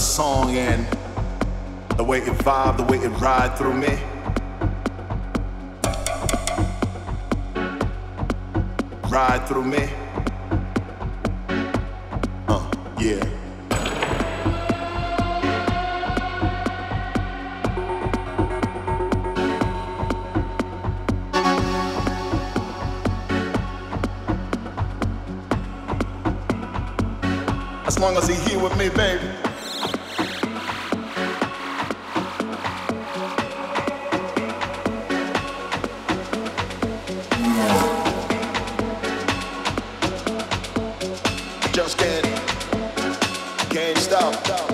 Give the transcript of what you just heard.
song and the way it vibe, the way it ride through me. Ride through me. Uh, yeah. As long as he here with me, baby. Back and forth.